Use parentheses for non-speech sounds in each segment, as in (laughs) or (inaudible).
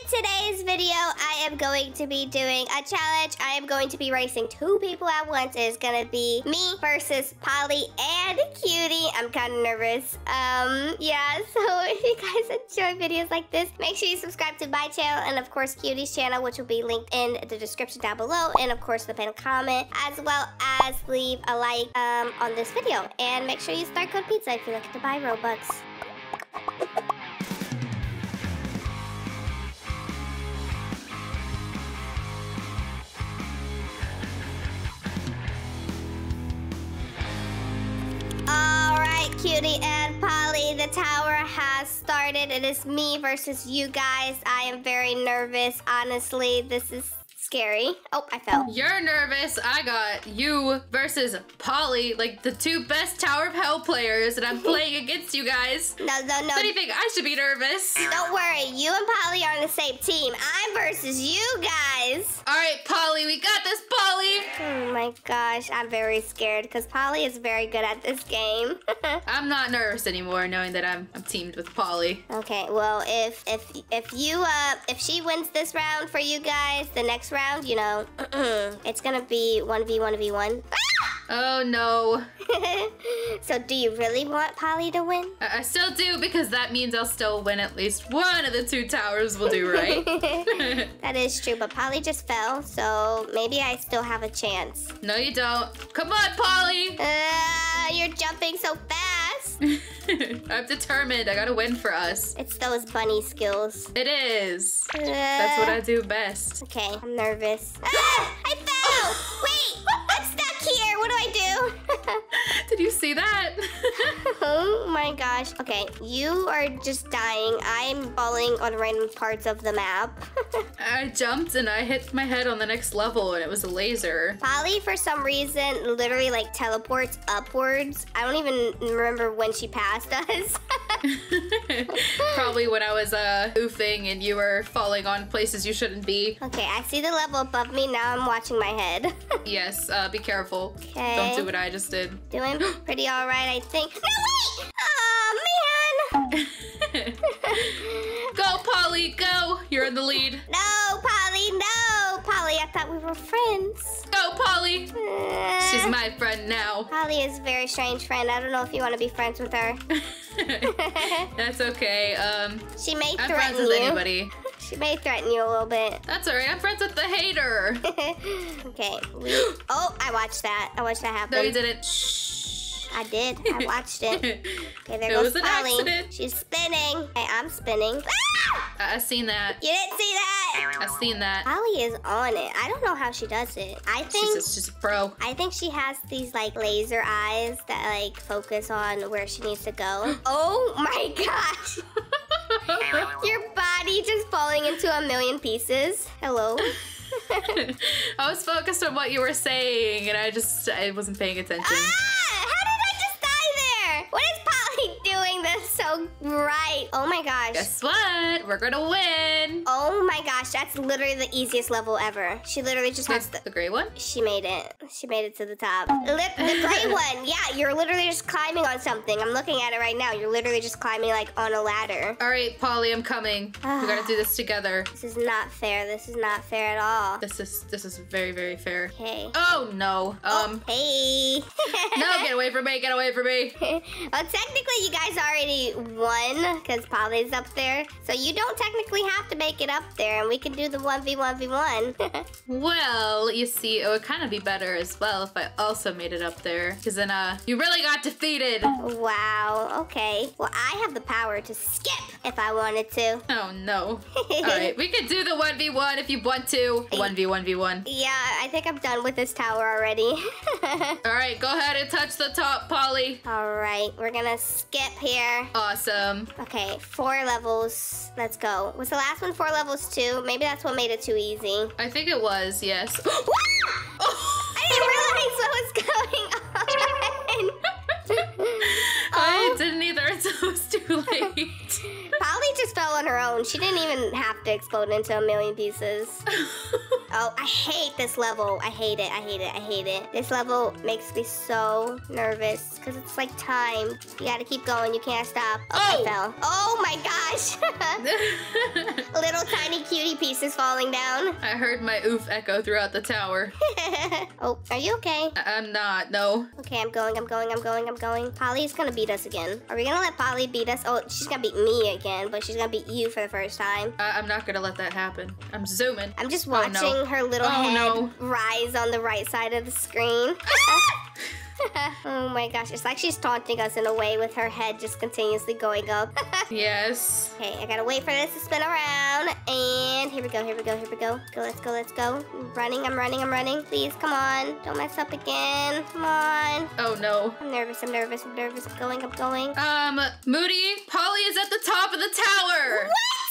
in today's video, I am going to be doing a challenge. I am going to be racing two people at once. It's gonna be me versus Polly and Cutie. I'm kind of nervous. Um, yeah, (laughs) so if you guys enjoy videos like this, make sure you subscribe to my channel and of course Cutie's channel, which will be linked in the description down below. And of course, the pin comment, as well as leave a like um, on this video. And make sure you star code pizza if you like to buy Robux. Cutie and Polly, the tower has started. It is me versus you guys. I am very nervous. Honestly, this is scary. Oh, I fell. You're nervous. I got you versus Polly, like the two best Tower of Hell players, and I'm (laughs) playing against you guys. No, no, no. So do you think I should be nervous? Don't worry. You and Polly are on the same team. I'm versus you guys. All right, Polly, we got this, Polly. Oh my gosh, I'm very scared because Polly is very good at this game. (laughs) I'm not nervous anymore, knowing that I'm I'm teamed with Polly. okay, well, if if if you uh if she wins this round for you guys, the next round, you know, (clears throat) it's gonna be one v one v one. Oh no. (laughs) So, do you really want Polly to win? I, I still do because that means I'll still win at least one of the two towers. Will do, right? (laughs) that is true, but Polly just fell, so maybe I still have a chance. no, you don't. Come on, Polly. Uh, you're jumping so fast. (laughs) I'm determined. I gotta win for us. It's those bunny skills. It is. Uh, That's what I do best. Okay, I'm nervous. Ah, (gasps) I fell! (laughs) Wait, I'm stuck here. What do I do? (laughs) Did you see that? (laughs) oh my gosh. Okay, you are just dying. I'm falling on random parts of the map. (laughs) I jumped and I hit my head on the next level and it was a laser. Polly, for some reason, literally like teleports upwards. I don't even remember when she passed us. (laughs) Probably when I was uh oofing and you were falling on places you shouldn't be. okay, I see the level above me. Now I'm watching my head. (laughs) Yes, uh, be careful. Okay. Don't do what I just did. Doing (gasps) pretty all right, I think. No, wait! Oh, man! (laughs) Go, Polly, go! You're in the lead. No, Polly, no! Polly, I thought we were friends. Go, Polly! She's Uh, my friend now. Polly is a very strange friend. I don't know if you want to be friends with her. (laughs) That's okay. Um, She may I'm threaten friends with you. anybody. (laughs) She may threaten you a little bit. That's alright. I'm friends with the hater. (laughs) okay. we- Oh, I watched that. I watched that happen. No, you didn't. Shh. I did. I watched it. Okay, there It goes was an Polly. accident. She's spinning. Hey, I'm spinning. Ah! I seen that. You didn't see that? I seen that. Polly is on it. I don't know how she does it. I think She's just, she's a pro. I think she has these like laser eyes that like focus on where she needs to go. (gasps) Oh my gosh. (laughs) Your body just falling into a million pieces. Hello. (laughs) I was focused on what you were saying, and I just I wasn't paying attention. ah! Right? Oh my gosh. Guess what? We're gonna win. Oh my gosh, that's literally the easiest level ever. She literally just has to. the gray one. She made it. She made it to the top. Lip, the gray (laughs) one. Yeah, you're literally just climbing on something. I'm looking at it right now. You're literally just climbing like on a ladder. All right, Polly, I'm coming. we gotta do (sighs) this together. This is not fair. This is not fair at all. This is this is very very fair. Okay. Oh no. Um. Hey. (laughs) No, (laughs) get away from me! Get away from me! well, technically, you guys already won because Polly's up there. So you don't technically have to make it up there, and we can do the 1v1v1. (laughs) Well, you see, it would kind of be better as well if I also made it up there, because then uh, you really got defeated. wow. Okay. Well, I have the power to skip if I wanted to. Oh no. (laughs) All right, we could do the one v one if you want to. One v one v one. Yeah, I think I'm done with this tower already. All right, go ahead and touch the top, Polly. All right, we're gonna skip here. Awesome. Okay, four levels. Let's go. Was the last one four levels too? Maybe that's what made it too easy. I think it was yes. (gasps) (laughs) I didn't realize what was going on. (laughs) I didn't either. (laughs) It was too late. Polly just fell on her own. She didn't even have to explode into a million pieces. (laughs) Oh, I hate this level. I hate it. I hate it. I hate it. This level makes me so nervous because it's like timed. You gotta keep going. You can't stop. Oh, Oh. I fell. Oh my gosh. (laughs) (laughs) Little tiny cutie pieces falling down. I heard my oof echo throughout the tower. oh, are you okay? I- I'm not, no. Okay, I'm going, I'm going, I'm going, I'm going. Polly's gonna beat us again. Are we gonna let Polly beat us? Oh, she's gonna beat me again, but she's gonna beat you for the first time. I- I'm not gonna let that happen. I'm zooming. I'm just Oh, watching no. her little Oh, head no. rise on the right side of the screen. (laughs) (laughs) oh my gosh, it's like she's taunting us in a way with her head just continuously going up. (laughs) Yes. okay, I gotta wait for this to spin around. And here we go, here we go, here we go. Go, let's go, let's go. I'm running, I'm running, I'm running. Please, come on. Don't mess up again. Come on. Oh no. I'm nervous, I'm nervous, I'm nervous. I'm going, I'm going. Um, Moody, Polly is at the top of the tower. What?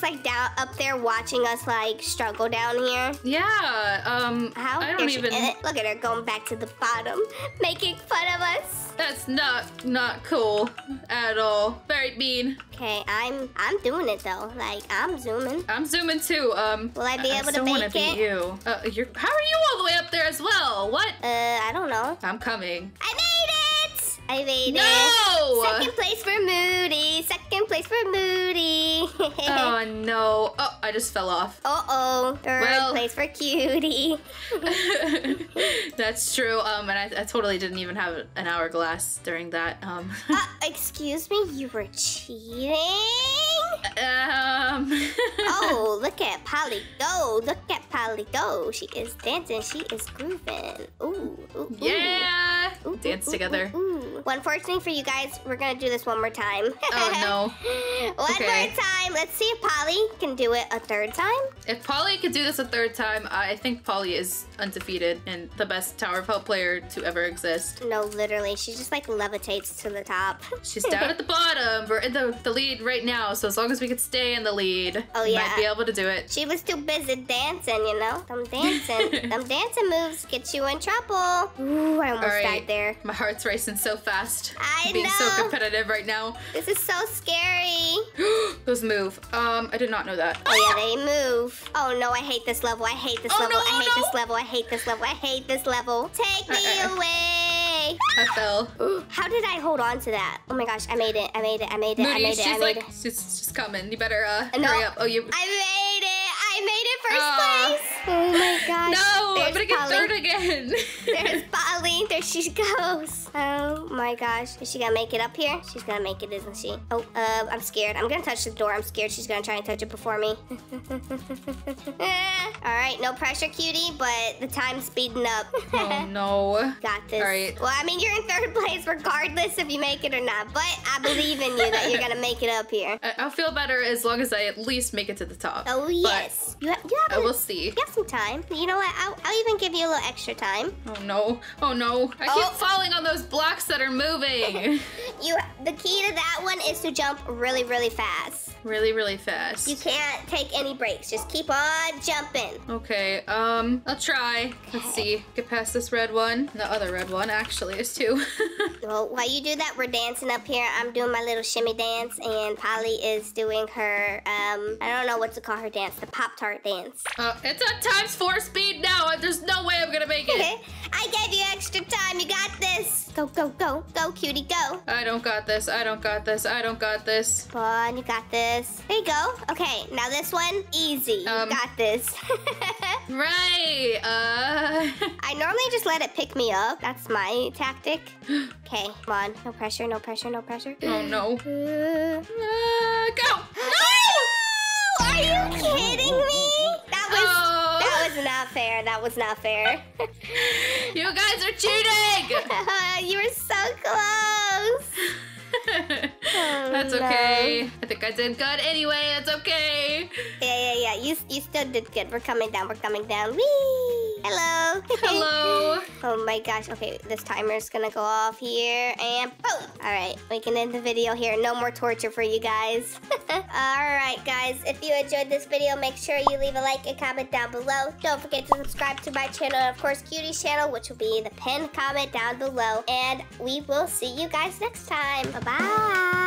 Just like down up there watching us like struggle down here. Yeah. Um, How? I don't even. Look at her going back to the bottom, making fun of us. That's not not cool at all. Very mean. Okay, I'm I'm doing it though. Like I'm zooming. I'm zooming too. Um, Will I be able to still wanna make beat you. Uh, you're. How are you all the way up there as well? What? Uh, I don't know. I'm coming. I made it! I made it. No! Second place for Moody. Second place for Moody. (laughs) Oh no! Oh, I just fell off. Uh oh. Third Well- place for Cutie. (laughs) That's true. Um, and I, I totally didn't even have an hourglass during that. Um, uh, excuse me, you were cheating? um. (laughs) oh, look at Polly go. Look at Polly go. She is dancing. She is grooving. Ooh, ooh, ooh. Yeah. Ooh, Dance together. Ooh. Well, unfortunately for you guys, we're gonna do this one more time. Oh (laughs) one Okay. more time. Let's see if Polly can do it a third time. If Polly could do this a third time, I think Polly is undefeated and the best Tower of Hell player to ever exist. No, literally, she just like levitates to the top. (laughs) She's down at the bottom. We're in the, the lead right now, so as long as we could stay in the lead, Oh, we yeah. might be able to do it. She was too busy dancing, you know? Them dancing, (laughs) them dancing moves get you in trouble. Ooh, I almost right. died there. My heart's racing so fast. I I'm being so competitive right now. This is so scary. (gasps) Those move. Um, I did not know that. Oh yeah, they move. Oh no, I hate this level. I hate this Oh, level. no, I hate no. this level. I hate this level. I hate this level. Take me Uh, uh, uh. away. I fell. (gasps) How did I hold on to that? Oh my gosh, I made it. I made it. I made it. I made it. she's I made like, it. coming. You better uh, No. hurry up. Oh, you. I made it. I made it first Aw. place. Oh my (laughs) gosh. no, There's I'm gonna get Polly. third again. (laughs) There's Polly. There she (laughs) goes. Oh my gosh. Is she gonna make it up here? She's gonna make it, isn't she? Oh, uh, I'm scared. I'm gonna touch the door. I'm scared she's gonna try and touch it before me. (laughs) All right, no pressure, cutie, but the time's speeding up. oh (laughs) no. Got this. All right. Well, I mean, you're in third place regardless if you make it or not, but I believe in you that you're gonna make it up here. I- I'll feel better as long as I at least make it to the top. Oh But yes. You have, you I have, will see. you have some time. You know what? I'll, I'll even give you a little extra time. Oh no. Oh no. I Oh. keep falling on those blocks that are moving (laughs) You. The key to that one is to jump really, really fast. really, really fast. You can't take any breaks. Just keep on jumping. Okay, um, I'll try. Let's see. Get past this red one. The other red one, actually, is two. (laughs) Well, while you do that, we're dancing up here. I'm doing my little shimmy dance, and Polly is doing her, um, I don't know what to call her dance, the Pop Tart dance. uh, it's at times four speed now. There's no way I'm gonna make it. Okay, (laughs) I gave you extra time. You got this. Go, go, go. Go, cutie, go. I don't got this. I don't got this. I don't got this. Come on, you got this. There you go. Okay, now this one, easy. Um. you got this. (laughs) Right. Uh. (laughs) I normally just let it pick me up. That's my tactic. (gasps) Okay, come on. No pressure, no pressure, no pressure. oh no. Uh, Uh, go. (gasps) No! Are you kidding me? That was Oh. that was not fair. That was not fair. (laughs) You guys are cheating. (laughs) you were so close. (laughs) That's oh, no. okay. I think I did good anyway. It's okay. Yeah, yeah, yeah. You you still did good. We're coming down. We're coming down. Whee! Hello. Hello. (laughs) oh my gosh. Okay, this timer's gonna go off here and boom. All right, we can end the video here. No more torture for you guys. (laughs) All right, guys. If you enjoyed this video, make sure you leave a like and comment down below. Don't forget to subscribe to my channel and of course Cutie's channel, which will be the pinned comment down below. And we will see you guys next time. Bye bye.